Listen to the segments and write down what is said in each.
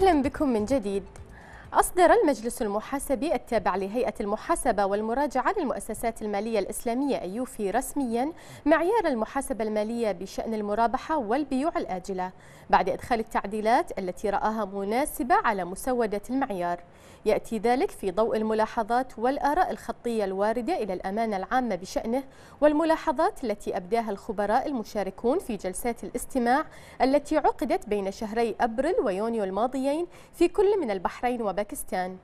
أهلا بكم من جديد. أصدر المجلس المحاسبي التابع لهيئة المحاسبة والمراجعة للمؤسسات المالية الإسلامية أيوفي رسميا معيار المحاسبة المالية بشأن المرابحة والبيوع الآجلة بعد إدخال التعديلات التي رآها مناسبة على مسودة المعيار. يأتي ذلك في ضوء الملاحظات والآراء الخطية الواردة إلى الأمانة العامة بشأنه والملاحظات التي أبداها الخبراء المشاركون في جلسات الاستماع التي عقدت بين شهري أبريل ويونيو الماضيين في كل من البحرين وباكستان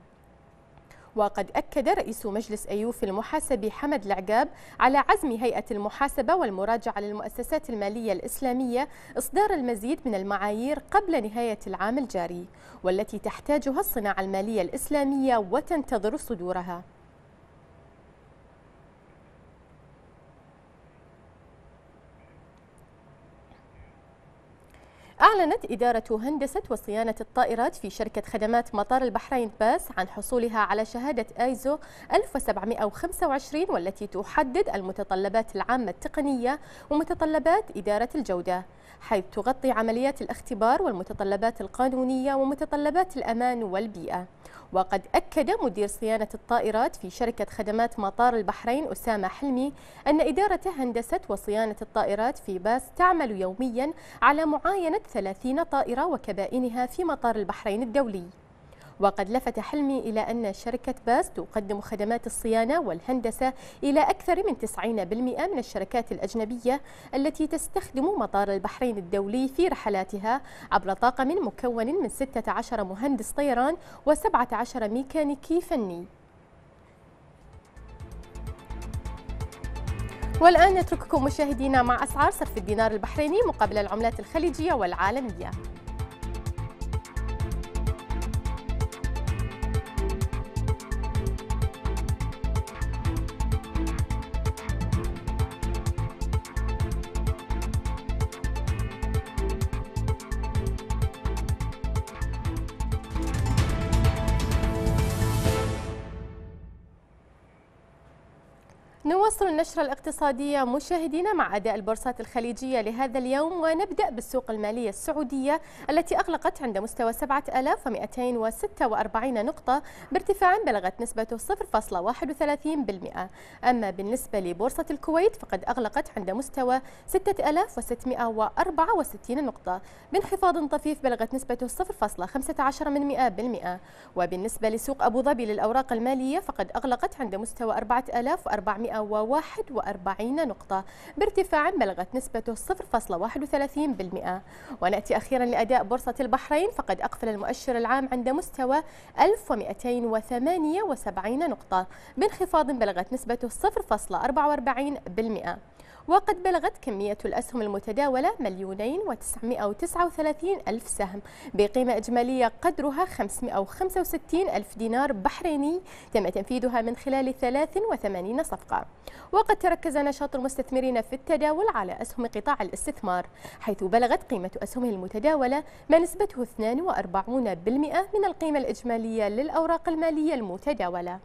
وقد أكد رئيس مجلس أيوف المحاسبي حمد العقاب على عزم هيئة المحاسبة والمراجعة للمؤسسات المالية الإسلامية إصدار المزيد من المعايير قبل نهاية العام الجاري والتي تحتاجها الصناعة المالية الإسلامية وتنتظر صدورها. أعلنت إدارة هندسة وصيانة الطائرات في شركة خدمات مطار البحرين باس عن حصولها على شهادة آيزو 1725 والتي تحدد المتطلبات العامة التقنية ومتطلبات إدارة الجودة حيث تغطي عمليات الاختبار والمتطلبات القانونية ومتطلبات الأمان والبيئة. وقد أكد مدير صيانة الطائرات في شركة خدمات مطار البحرين أسامة حلمي أن إدارة هندسة وصيانة الطائرات في باس تعمل يوميا على معاينة 30 طائرة وكبائنها في مطار البحرين الدولي. وقد لفت حلمي إلى أن شركة باس تقدم خدمات الصيانة والهندسة إلى أكثر من 90% من الشركات الأجنبية التي تستخدم مطار البحرين الدولي في رحلاتها عبر طاقم مكون من 16 مهندس طيران و17 ميكانيكي فني. والآن نترككم مشاهدينا مع أسعار صرف الدينار البحريني مقابل العملات الخليجية والعالمية. نواصل النشرة الاقتصادية مشاهدينا مع أداء البورصات الخليجية لهذا اليوم ونبدأ بالسوق المالية السعودية التي أغلقت عند مستوى 7246 نقطة بارتفاع بلغت نسبته 0.31% أما بالنسبة لبورصة الكويت فقد أغلقت عند مستوى 6664 نقطة. بانخفاض طفيف بلغت نسبته 0.15% وبالنسبة لسوق أبو ظبي للأوراق المالية فقد أغلقت عند مستوى 4400 141 نقطة بارتفاع بلغت نسبته 0.31% ونأتي أخيرا لأداء بورصة البحرين فقد أقفل المؤشر العام عند مستوى 1278 نقطة. بانخفاض بلغت نسبته 0.44% وقد بلغت كمية الأسهم المتداولة مليونين وتسعمائة وتسعة وثلاثين ألف سهم بقيمة إجمالية قدرها 565 ألف دينار بحريني تم تنفيذها من خلال 83 صفقة. وقد تركز نشاط المستثمرين في التداول على أسهم قطاع الاستثمار حيث بلغت قيمة أسهمه المتداولة ما نسبته 42% من القيمة الإجمالية للأوراق المالية المتداولة.